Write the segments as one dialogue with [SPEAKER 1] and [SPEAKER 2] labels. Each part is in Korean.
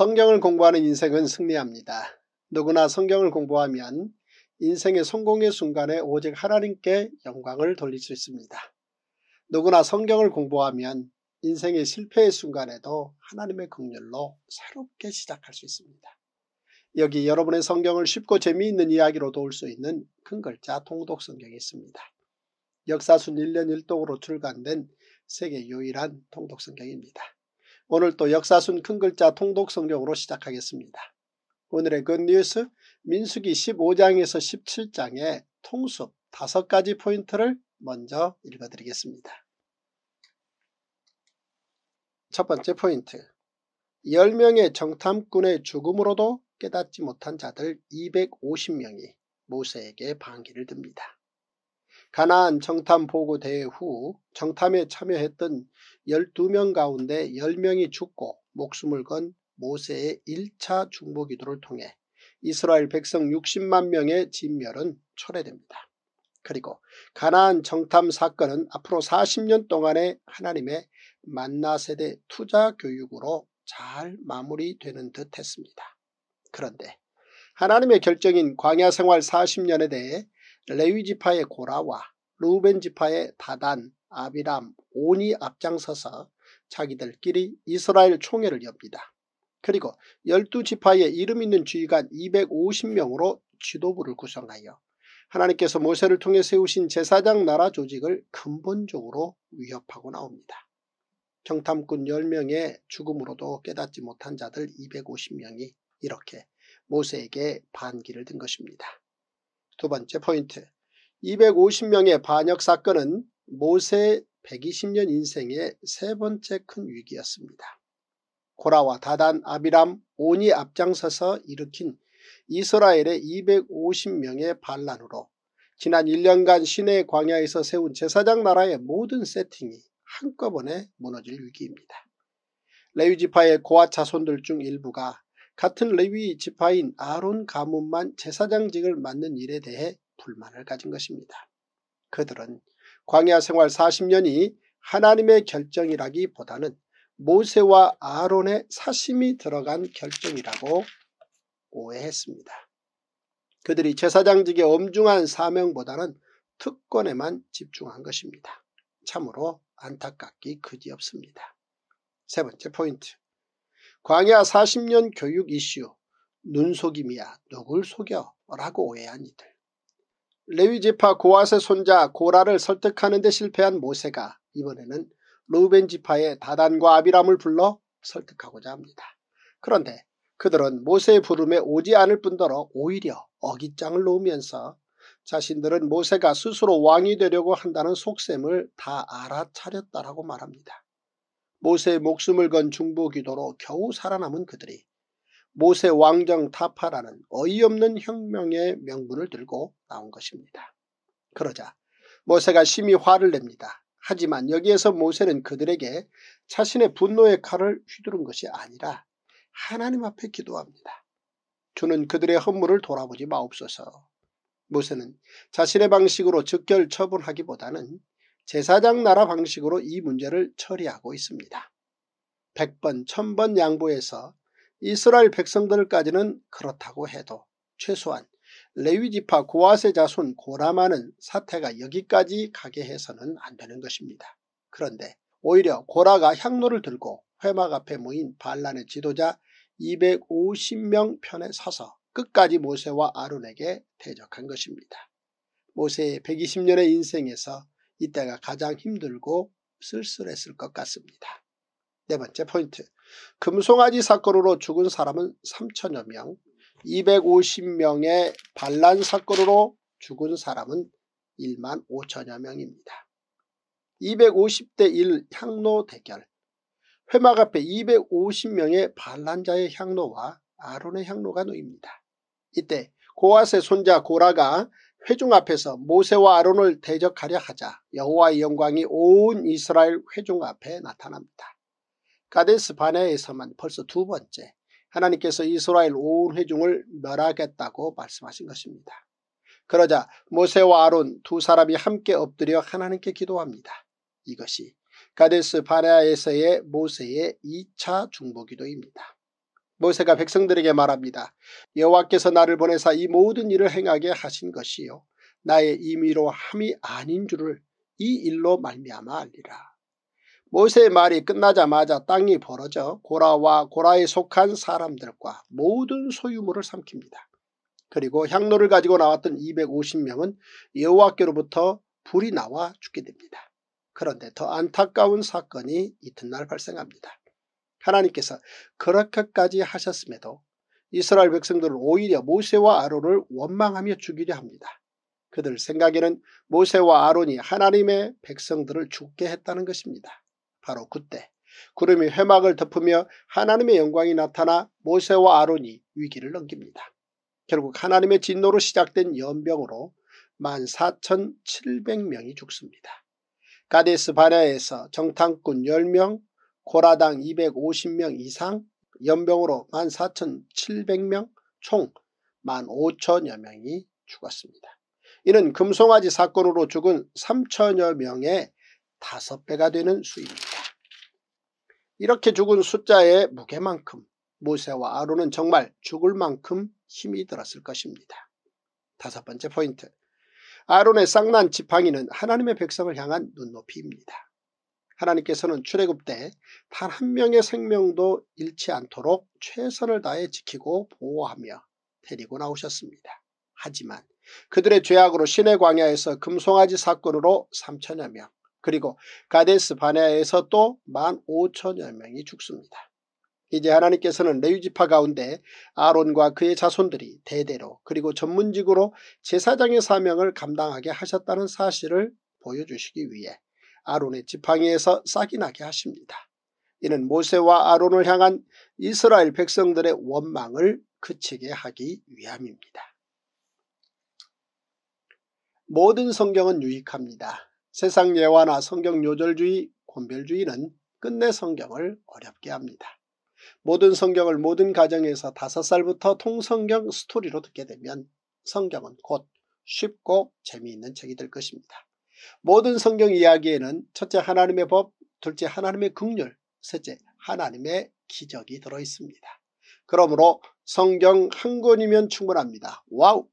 [SPEAKER 1] 성경을 공부하는 인생은 승리합니다. 누구나 성경을 공부하면 인생의 성공의 순간에 오직 하나님께 영광을 돌릴 수 있습니다. 누구나 성경을 공부하면 인생의 실패의 순간에도 하나님의 긍휼로 새롭게 시작할 수 있습니다. 여기 여러분의 성경을 쉽고 재미있는 이야기로 도울 수 있는 큰 글자 통독 성경이 있습니다. 역사순 1년 1독으로 출간된 세계 유일한 통독 성경입니다. 오늘 또 역사순 큰 글자 통독 성경으로 시작하겠습니다. 오늘의 굿뉴스 민수기 15장에서 17장의 통습 5가지 포인트를 먼저 읽어드리겠습니다. 첫 번째 포인트 10명의 정탐꾼의 죽음으로도 깨닫지 못한 자들 250명이 모세에게 반기를 듭니다. 가나안 정탐 보고 대회 후 정탐에 참여했던 12명 가운데 10명이 죽고 목숨을 건 모세의 1차 중보 기도를 통해 이스라엘 백성 60만 명의 진멸은 철회됩니다. 그리고 가나안 정탐 사건은 앞으로 40년 동안의 하나님의 만나 세대 투자 교육으로 잘 마무리되는 듯 했습니다. 그런데 하나님의 결정인 광야 생활 40년에 대해 레위 지파의 고라와 루벤 지파의 다단, 아비람, 온이 앞장서서 자기들끼리 이스라엘 총회를 엽니다. 그리고 12지파의 이름 있는 주의관 250명으로 지도부를 구성하여 하나님께서 모세를 통해 세우신 제사장 나라 조직을 근본적으로 위협하고 나옵니다. 정탐꾼 10명의 죽음으로도 깨닫지 못한 자들 250명이 이렇게 모세에게 반기를 든 것입니다. 두 번째 포인트 250명의 반역 사건은 모세 120년 인생의 세 번째 큰 위기였습니다. 고라와 다단, 아비람, 온이 앞장서서 일으킨 이스라엘의 250명의 반란으로 지난 1년간 시내 광야에서 세운 제사장 나라의 모든 세팅이 한꺼번에 무너질 위기입니다. 레위 지파의 고아 자손들 중 일부가 같은 레위 지파인 아론 가문만 제사장직을 맡는 일에 대해 불만을 가진 것입니다. 그들은 광야 생활 40년이 하나님의 결정이라기보다는 모세와 아론의 사심이 들어간 결정이라고 오해했습니다. 그들이 제사장직의 엄중한 사명보다는 특권에만 집중한 것입니다. 참으로 안타깝기 그지없습니다. 세 번째 포인트 광야 40년 교육 이슈 눈속임이야 누굴 속여 라고 오해한 이들 레위지파 고아세 손자 고라를 설득하는 데 실패한 모세가 이번에는 루벤 지파의 다단과 아비람을 불러 설득하고자 합니다. 그런데 그들은 모세의 부름에 오지 않을 뿐더러 오히려 어깃장을 놓으면서 자신들은 모세가 스스로 왕이 되려고 한다는 속셈을 다 알아차렸다라고 말합니다. 모세의 목숨을 건 중보기도로 겨우 살아남은 그들이 모세 왕정 타파라는 어이없는 혁명의 명분을 들고 나온 것입니다. 그러자 모세가 심히 화를 냅니다. 하지만 여기에서 모세는 그들에게 자신의 분노의 칼을 휘두른 것이 아니라 하나님 앞에 기도합니다. 주는 그들의 허물을 돌아보지 마옵소서. 모세는 자신의 방식으로 즉결 처분하기보다는 제사장 나라 방식으로 이 문제를 처리하고 있습니다. 100번, 1000번 양보해서 이스라엘 백성들까지는 그렇다고 해도 최소한 레위지파 고아세 자손 고라마는 사태가 여기까지 가게 해서는 안 되는 것입니다. 그런데 오히려 고라가 향로를 들고 회막 앞에 모인 반란의 지도자 250명 편에 서서 끝까지 모세와 아론에게 대적한 것입니다. 모세의 120년의 인생에서 이때가 가장 힘들고 쓸쓸했을 것 같습니다. 네 번째 포인트 금송아지 사건으로 죽은 사람은 3천여 명 250명의 반란 사건으로 죽은 사람은 1만 5천여 명입니다. 250대 1 향로 대결 회막 앞에 250명의 반란자의 향로와 아론의 향로가 놓입니다. 이때 고아세 손자 고라가 회중 앞에서 모세와 아론을 대적하려 하자 여호와의 영광이 온 이스라엘 회중 앞에 나타납니다. 가데스 바네에서만 벌써 두 번째 하나님께서 이스라엘 온 회중을 멸하겠다고 말씀하신 것입니다. 그러자 모세와 아론 두 사람이 함께 엎드려 하나님께 기도합니다. 이것이 가데스 바네아에서의 모세의 2차 중보기도입니다. 모세가 백성들에게 말합니다. 여호와께서 나를 보내사 이 모든 일을 행하게 하신 것이요 나의 임의로 함이 아닌 줄을 이 일로 말미암아 알리라. 모세의 말이 끝나자마자 땅이 벌어져 고라와 고라에 속한 사람들과 모든 소유물을 삼킵니다. 그리고 향로를 가지고 나왔던 250명은 여호와께로부터 불이 나와 죽게 됩니다. 그런데 더 안타까운 사건이 이튿날 발생합니다. 하나님께서 그렇게까지 하셨음에도 이스라엘 백성들은 오히려 모세와 아론을 원망하며 죽이려 합니다. 그들 생각에는 모세와 아론이 하나님의 백성들을 죽게 했다는 것입니다. 바로 그때 구름이 회막을 덮으며 하나님의 영광이 나타나 모세와 아론이 위기를 넘깁니다. 결국 하나님의 진노로 시작된 연병으로 14,700명이 죽습니다. 가데스 바냐에서 정탐꾼 10명, 고라당 250명 이상, 연병으로 14,700명, 총 15,000여 명이 죽었습니다. 이는 금송아지 사건으로 죽은 3천여 명의 5배가 되는 수입니다. 이렇게 죽은 숫자의 무게만큼 모세와 아론은 정말 죽을 만큼 힘이 들었을 것입니다. 다섯 번째 포인트 아론의 쌍난 지팡이는 하나님의 백성을 향한 눈높이입니다. 하나님께서는 출애굽 때 단 한 명의 생명도 잃지 않도록 최선을 다해 지키고 보호하며 데리고 나오셨습니다. 하지만 그들의 죄악으로 신의 광야에서 금송아지 사건으로 3천여 명 그리고 가데스 바네아에서 또 15,000여 명이 죽습니다. 이제 하나님께서는 레위지파 가운데 아론과 그의 자손들이 대대로 그리고 전문직으로 제사장의 사명을 감당하게 하셨다는 사실을 보여주시기 위해 아론의 지팡이에서 싹이 나게 하십니다. 이는 모세와 아론을 향한 이스라엘 백성들의 원망을 그치게 하기 위함입니다. 모든 성경은 유익합니다. 세상 예화나 성경 요절주의, 권별주의는 끝내 성경을 어렵게 합니다. 모든 성경을 모든 가정에서 다섯 살부터 통성경 스토리로 듣게 되면 성경은 곧 쉽고 재미있는 책이 될 것입니다. 모든 성경 이야기에는 첫째 하나님의 법, 둘째 하나님의 긍휼, 셋째 하나님의 기적이 들어있습니다. 그러므로 성경 한 권이면 충분합니다. Wow!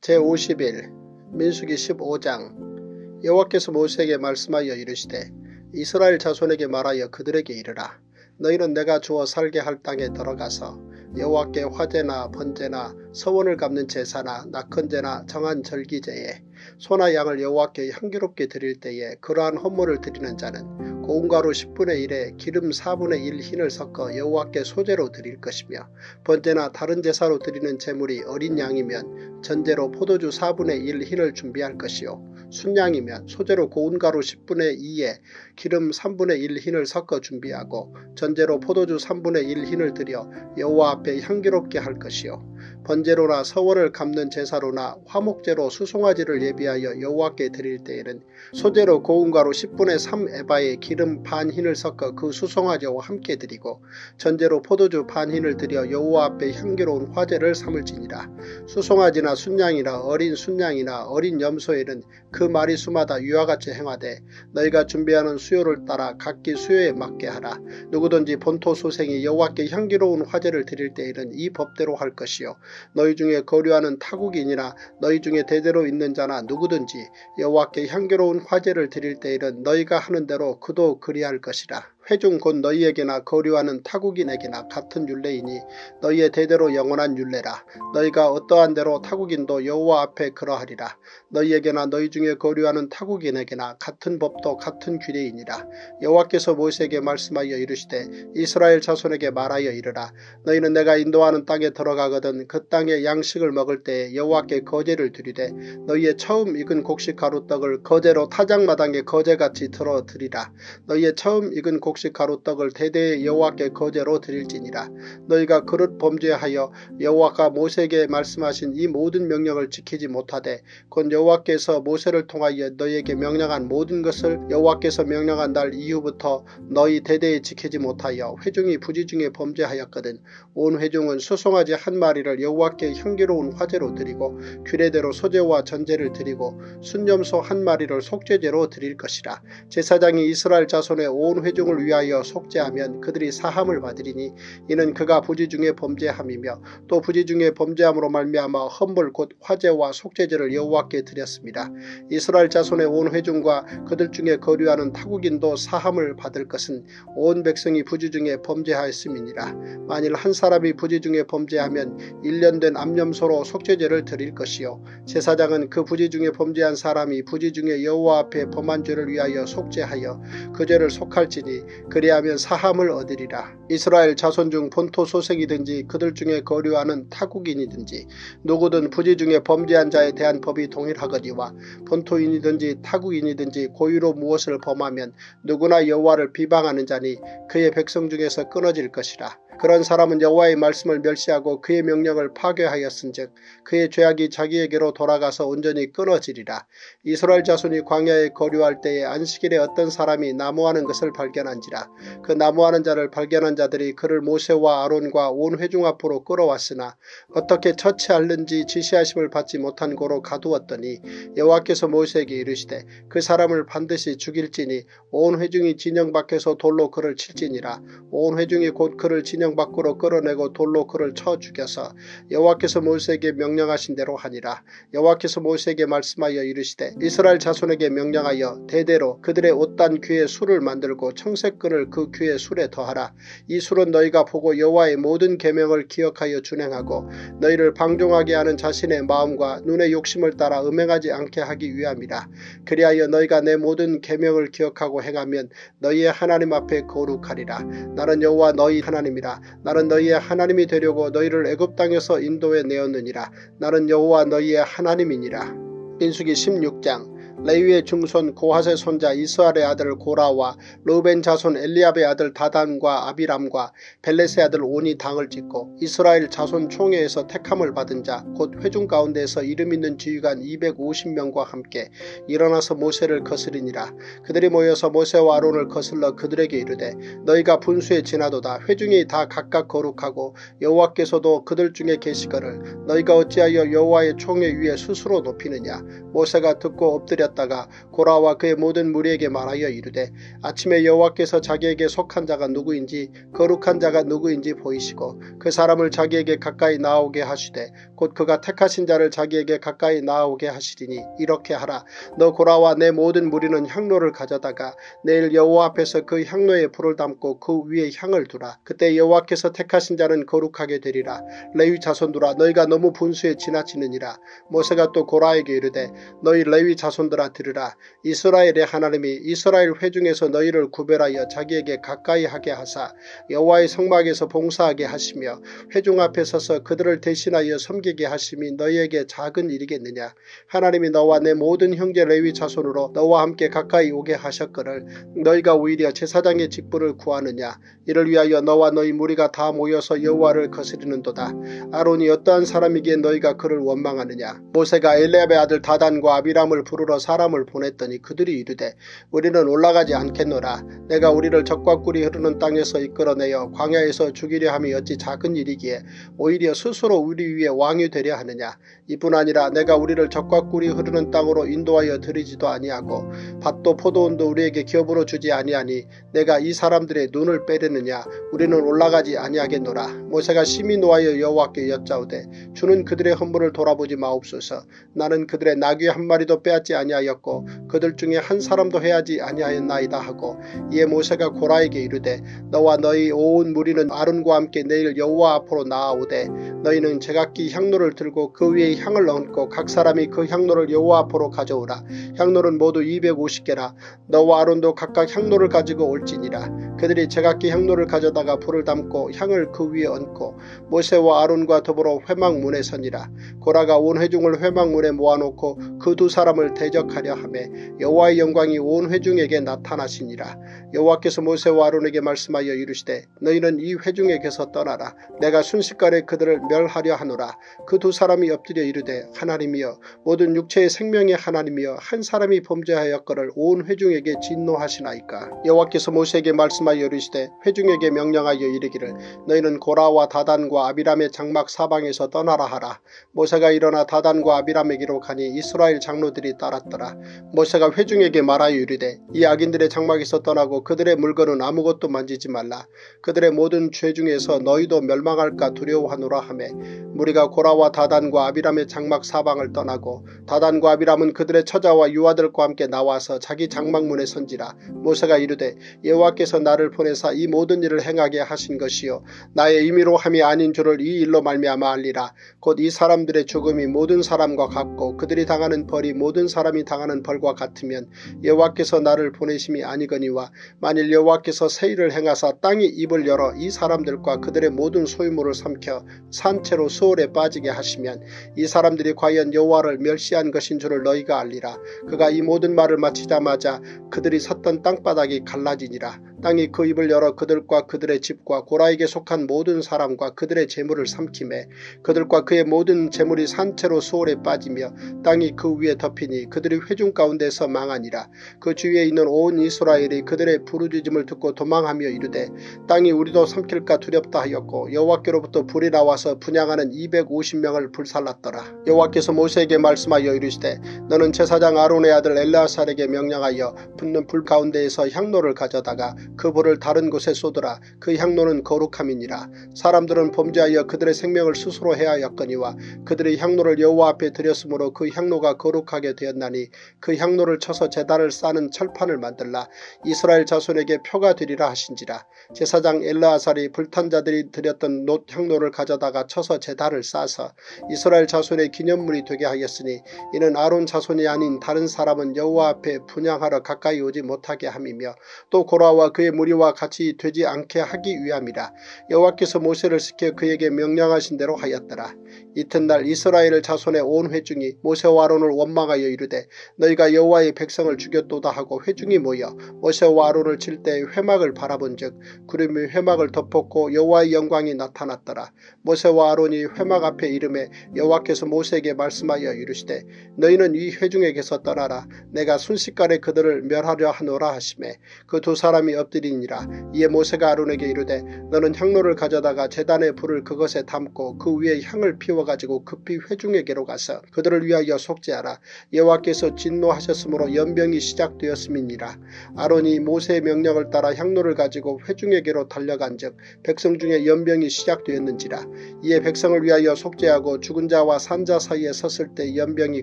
[SPEAKER 1] 제51 민수기 15장 여호와께서 모세에게 말씀하여 이르시되 이스라엘 자손에게 말하여 그들에게 이르라 너희는 내가 주어 살게 할 땅에 들어가서 여호와께 화제나 번제나 서원을 갚는 제사나 낙헌제나 정한 절기제에 소나 양을 여호와께 향기롭게 드릴 때에 그러한 헌물을 드리는 자는 고운 가루 10분의 1에 기름 4분의 1 흰을 섞어 여호와께 소재로 드릴 것이며 번제나 다른 제사로 드리는 제물이 어린 양이면 전제로 포도주 4분의 1 흰을 준비할 것이요 순양이면 소재로 고운 가루 10분의 2에 기름 3분의 1 흰을 섞어 준비하고 전제로 포도주 3분의 1 흰을 들여 여호와 앞에 향기롭게 할 것이요 번제로나 서월을 갚는 제사로나 화목제로 수송아지를 예비하여 여호와께 드릴 때에는 소재로 고운 가루 10분의 3 에바에 기름 반 흰을 섞어 그 수송아지와 함께 드리고 전제로 포도주 반 흰을 드려 여호와 앞에 향기로운 화제를 삼을지니라. 수송아지나 순양이나 어린 순양이나 어린 염소에는 그 마리수마다 유와 같이 행하되 너희가 준비하는 수요를 따라 각기 수요에 맞게 하라. 누구든지 본토 소생이 여호와께 향기로운 화제를 드릴 때에는 이 법대로 할 것이요 너희 중에 거류하는 타국인이나 너희 중에 대대로 있는 자나 누구든지 여호와께 향기로운 화제를 드릴 때에는 너희가 하는 대로 그도 그리할 것이라. 회중 곧 너희에게나 거류하는 타국인에게나 같은 율례이니 너희의 대대로 영원한 율례라. 너희가 어떠한 대로 타국인도 여호와 앞에 그러하리라. 너희에게나 너희 중에 거류하는 타국인에게나 같은 법도 같은 규례이니라. 여호와께서 모세에게 말씀하여 이르시되 이스라엘 자손에게 말하여 이르라. 너희는 내가 인도하는 땅에 들어가거든 그 땅의 양식을 먹을 때에 여호와께 거제를 드리되 너희의 처음 익은 곡식 가루떡을 거제로 타작마당에 거제같이 들어 드리라. 너희의 처음 익은 곡 곡식 가루 떡을 대대의 여호와께 거제로 드릴지니라. 너희가 그릇 범죄하여 여호와가 모세에게 말씀하신 이 모든 명령을 지키지 못하되 곧 여호와께서 모세를 통하여 너희에게 명령한 모든 것을 여호와께서 명령한 날 이후부터 너희 대대에 지키지 못하여 회중이 부지중에 범죄하였거든 온 회중은 수송아지 한 마리를 여호와께 향기로운 화제로 드리고 규례대로 소제와 전제를 드리고 순념소 한 마리를 속죄제로 드릴 것이라 제사장이 이스라엘 자손의 온 회중을 위하여 속죄하면 그들이 사함을 받으리니 이는 그가 부지 중에 범죄함이며 또 부지 중에 범죄함으로 말미암아 험불 곧 화제와 속죄제를 여호와께 드렸습니다. 이스라엘 자손의 온 회중과 그들 중에 거류하는 타국인도 사함을 받을 것은 온 백성이 부지 중에 범죄하였음이니라. 만일 한 사람이 부지 중에 범죄하면 1년 된 암염소로 속죄제를 드릴 것이요 제사장은 그 부지 중에 범죄한 사람이 부지 중에 여호와 앞에 범한 죄를 위하여 속죄하여 그 죄를 속할지니 그리하면 사함을 얻으리라. 이스라엘 자손 중 본토 소생이든지 그들 중에 거류하는 타국인이든지 누구든 부지 중에 범죄한 자에 대한 법이 동일하거니와 본토인이든지 타국인이든지 고의로 무엇을 범하면 누구나 여호와를 비방하는 자니 그의 백성 중에서 끊어질 것이라. 그런 사람은 여호와의 말씀을 멸시하고 그의 명령을 파괴하였은즉 그의 죄악이 자기에게로 돌아가서 온전히 끊어지리라. 이스라엘 자손이 광야에 거류할 때에 안식일에 어떤 사람이 나무하는 것을 발견한지라. 그 나무하는 자를 발견한 자들이 그를 모세와 아론과 온 회중 앞으로 끌어왔으나 어떻게 처치할는지 지시하심을 받지 못한 고로 가두었더니 여호와께서 모세에게 이르시되 그 사람을 반드시 죽일지니 온 회중이 진영 밖에서 돌로 그를 칠지니라. 온 회중이 곧 그를 진영 진영 밖으로 끌어내고 돌로 그를 쳐 죽여서 여호와께서 모세에게 명령하신 대로 하니라. 여호와께서 모세에게 말씀하여 이르시되 이스라엘 자손에게 명령하여 대대로 그들의 옷단 귀에 술을 만들고 청색끈을 그 귀에 술에 더하라. 이 술은 너희가 보고 여호와의 모든 계명을 기억하여 준행하고 너희를 방종하게 하는 자신의 마음과 눈의 욕심을 따라 음행하지 않게 하기 위함이라. 그리하여 너희가 내 모든 계명을 기억하고 행하면 너희의 하나님 앞에 거룩하리라. 나는 여호와 너희 하나님이라. 나는 너희의 하나님이 되려고 너희를 애굽 땅에서 인도해 내었느니라. 나는 여호와 너희의 하나님이니라. 민수기 16장 레위의 중손 고하세 손자 이스라엘의 아들 고라와 르벤 자손 엘리압의 아들 다단과 아비람과 벨레스의 아들 온이 당을 짓고 이스라엘 자손 총회에서 택함을 받은 자 곧 회중 가운데에서 이름 있는 지휘관 250명과 함께 일어나서 모세를 거스리니라. 그들이 모여서 모세와 아론을 거슬러 그들에게 이르되 너희가 분수에 지나도다 회중이 다 각각 거룩하고 여호와께서도 그들 중에 계시거를 너희가 어찌하여 여호와의 총회 위에 스스로 높이느냐 모세가 듣고 엎드려 기다렸다가 고라와 그의 모든 무리에게 말하여 이르되 아침에 여호와께서 자기에게 속한 자가 누구인지 거룩한 자가 누구인지 보이시고 그 사람을 자기에게 가까이 나오게 하시되 곧 그가 택하신 자를 자기에게 가까이 나오게 하시리니 이렇게 하라. 너 고라와 내 모든 무리는 향로를 가져다가 내일 여호와 앞에서 그 향로에 불을 담고 그 위에 향을 두라. 그때 여호와께서 택하신 자는 거룩하게 되리라. 레위 자손들아 너희가 너무 분수에 지나치느니라. 모세가 또 고라에게 이르되 너희 레위 자손들 자들아 들으라. 이스라엘의 하나님이 이스라엘 회중에서 너희를 구별하여 자기에게 가까이 하게 하사 여호와의 성막에서 봉사하게 하시며 회중 앞에 서서 그들을 대신하여 섬기게 하심이 너희에게 작은 일이겠느냐? 하나님이 너와 내 모든 형제 레위 자손으로 너와 함께 가까이 오게 하셨거늘 너희가 오히려 제사장의 직분을 구하느냐? 이를 위하여 너와 너희 무리가 다 모여서 여호와를 거스리는도다. 아론이 어떠한 사람이기에 너희가 그를 원망하느냐? 모세가 엘레압의 아들 다단과 아비람을 부르러 사람을 보냈더니 그들이 이르되 우리는 올라가지 않겠노라. 내가 우리를 적과 꿀이 흐르는 땅에서 이끌어내어 광야에서 죽이려 함이 어찌 작은 일이기에 오히려 스스로 우리 위에 왕이 되려 하느냐. 이뿐 아니라 내가 우리를 적과 꿀이 흐르는 땅으로 인도하여 드리지도 아니하고 밭도 포도원도 우리에게 기업으로 주지 아니하니 내가 이 사람들의 눈을 빼려느냐 우리는 올라가지 아니하겠노라. 모세가 심히 노하여 여호와께 여짜오되 주는 그들의 헌물을 돌아보지 마옵소서. 나는 그들의 나귀 한 마리도 빼앗지 아니하 였고 그들 중에 한 사람도 해야지 아니하였나이다 하고 이에 모세가 고라에게 이르되 너와 너희 온 무리는 아론과 함께 내일 여호와 앞으로 나아오되 너희는 제각기 향로를 들고 그 위에 향을 얹고 각 사람이 그 향로를 여호와 앞으로 가져오라. 향로는 모두 250개라. 너와 아론도 각각 향로를 가지고 올지니라. 그들이 제각기 향로를 가져다가 불을 담고 향을 그 위에 얹고 모세와 아론과 더불어 회막문에 서니라. 고라가 온 회중을 회막문에 모아놓고 그 두 사람을 대적하려 하매 여호와의 영광이 온 회중에게 나타나시니라. 여호와께서 모세와 아론에게 말씀하여 이르시되 너희는 이 회중에게서 떠나라. 내가 순식간에 그들을 멸하려 하노라. 그 두 사람이 엎드려 이르되 하나님이여 모든 육체의 생명의 하나님이여 한 사람이 범죄하였거를 온 회중에게 진노하시나이까. 여호와께서 모세에게 말씀 하여 이르시되 회중에게 명령하여 이르기를 너희는 고라와 다단과 아비람의 장막 사방에서 떠나라 하라. 모세가 일어나 다단과 아비람에게로 가니 이스라엘 장로들이 따랐더라. 모세가 회중에게 말하여 이르되 이 악인들의 장막에서 떠나고 그들의 물건은 아무것도 만지지 말라. 그들의 모든 죄 중에서 너희도 멸망할까 두려워하노라 하매 무리가 고라와 다단과 아비람의 장막 사방을 떠나고 다단과 아비람은 그들의 처자와 유아들과 함께 나와서 자기 장막문에 선지라 모세가 이르되 여호와께서 나를 보내사 이 모든 일을 행하게 하신 것이요 나의 임의로 함이 아닌 줄을 이 일로 말미암아 알리라 곧 이 사람들의 죽음이 모든 사람과 같고 그들이 당하는 벌이 모든 사람이 당하는 벌과 같으면 여호와께서 나를 보내심이 아니거니와 만일 여호와께서 세일을 행하사 땅이 입을 열어 이 사람들과 그들의 모든 소유물을 삼켜 산채로 수월에 빠지게 하시면 이 사람들이 과연 여호와를 멸시한 것인 줄을 너희가 알리라. 그가 이 모든 말을 마치자마자 그들이 섰던 땅바닥이 갈라지니라. 땅이 그 입을 열어 그들과 그들의 집과 고라에게 속한 모든 사람과 그들의 재물을 삼킴에 그들과 그의 모든 재물이 산채로 수월에 빠지며 땅이 그 위에 덮이니 그들이 회중 가운데서 망하니라. 그 주위에 있는 온 이스라엘이 그들의 부르짖음을 듣고 도망하며 이르되 땅이 우리도 삼킬까 두렵다 하였고 여호와께로부터 불이 나와서 분양하는 250명을 불살랐더라. 여호와께서 모세에게 말씀하여 이르시되 너는 제사장 아론의 아들 엘라살에게 명령하여 붙는 불 가운데에서 향로를 가져다가 그 불을 다른 곳에 쏟으라. 그 향로는 거룩함이니라. 사람들은 범죄하여 그들의 생명을 스스로 해하였거니와 그들의 향로를 여호와 앞에 드렸으므로 그 향로가 거룩하게 되었나니 그 향로를 쳐서 제단을 싸는 철판을 만들라. 이스라엘 자손에게 표가 되리라 하신지라. 제사장 엘라아살이 불탄 자들이 드렸던 놋 향로를 가져다가 쳐서 제단을 싸서 이스라엘 자손의 기념물이 되게 하였으니 이는 아론 자손이 아닌 다른 사람은 여호와 앞에 분양하러 가까이 오지 못하게 함이며 또 고라와 그의 무리와 같이 되지 않게 하기 위함이라. 여호와께서 모세를 시켜 그에게 명령하신 대로 하였더라. 이튿날 이스라엘 자손의 온 회중이 모세와 아론을 원망하여 이르되 너희가 여호와의 백성을 죽였도다 하고 회중이 모여 모세와 아론을 칠때 회막을 바라본즉 구름이 회막을 덮었고 여호와의 영광이 나타났더라. 모세와 아론이 회막 앞에 이름에 여호와께서 모세에게 말씀하여 이르시되 너희는 이 회중에게서 떠나라. 내가 순식간에 그들을 멸하려 하노라 하심에 그 두 사람이 엎드리니라. 이에 모세가 아론에게 이르되 너는 향로를 가져다가 제단의 불을 그것에 담고 그 위에 향을 피워 가지고 급히 회중에게로 가서 그들을 위하여 속죄하라. 여호와께서 진노하셨으므로 연병이 시작되었음이니라. 아론이 모세의 명령을 따라 향로를 가지고 회중에게로 달려간즉 백성 중에 연병이 시작되었는지라. 이에 백성을 위하여 속죄하고 죽은 자와 산자 사이에 섰을 때 연병이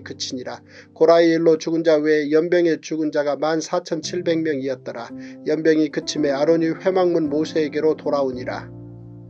[SPEAKER 1] 그치니라. 고라의 일로 죽은 자 외에 연병에 죽은 자가 14,700명이었더라. 연병이 그침에 아론이 회막문 모세에게로 돌아오니라.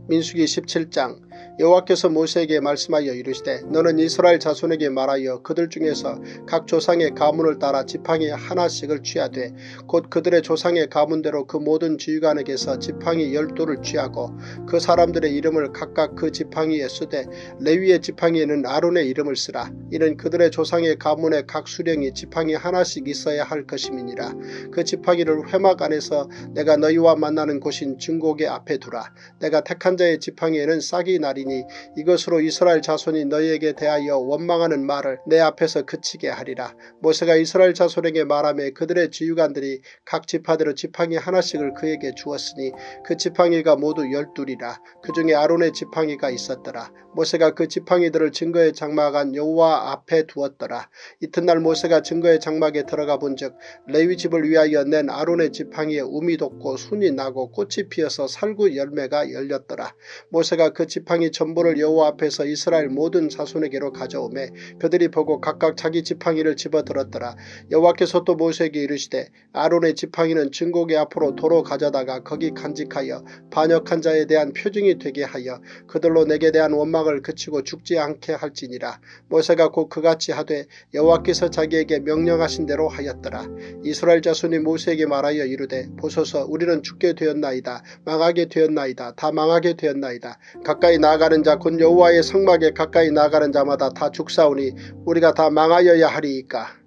[SPEAKER 1] 민수기 17장 여호와께서 모세에게 말씀하여 이르시되 너는 이스라엘 자손에게 말하여 그들 중에서 각 조상의 가문을 따라 지팡이 하나씩을 취하되 곧 그들의 조상의 가문대로 그 모든 지휘관에게서 지팡이 열두를 취하고 그 사람들의 이름을 각각 그 지팡이에 쓰되 레위의 지팡이에는 아론의 이름을 쓰라. 이는 그들의 조상의 가문의 각 수령이 지팡이 하나씩 있어야 할 것임이니라. 그 지팡이를 회막 안에서 내가 너희와 만나는 곳인 증곡의 앞에 두라. 내가 택한 자의 지팡이에는 싹이 나리 하리니 이것으로 이스라엘 자손이 너희에게 대하여 원망하는 말을 내 앞에서 그치게 하리라. 모세가 이스라엘 자손에게 말하며 그들의 지휘관들이 각 지파대로 지팡이 하나씩을 그에게 주었으니 그 지팡이가 모두 열둘이라. 그 중에 아론의 지팡이가 있었더라. 모세가 그 지팡이들을 증거의 장막 안 여호와 앞에 두었더라. 이튿날 모세가 증거의 장막에 들어가 본즉 레위 집을 위하여 낸 아론의 지팡이에 우미 돋고 순이 나고 꽃이 피어서 살구 열매가 열렸더라. 모세가 그 지팡이 전부를 여호와 앞에서 이스라엘 모든 자손에게로 가져오매 그들이 보고 각각 자기 지팡이를 집어들었더라. 여호와께서 또 모세에게 이르시되 아론의 지팡이는 증거계 앞으로 도로 가져다가 거기 간직하여 반역한 자에 대한 표징이 되게 하여 그들로 내게 대한 원망을 그치고 죽지 않게 할지니라. 모세가 곧 그같이 하되 여호와께서 자기에게 명령하신 대로 하였더라. 이스라엘 자손이 모세에게 말하여 이르되 보소서 우리는 죽게 되었나이다. 망하게 되었나이다. 다 망하게 되었나이다. 가까이 나아가 는 자 곧 여호와의 성막에 가까이 나아가는 자마다 다 죽사오니 우리가 다 망하여야 하리이까.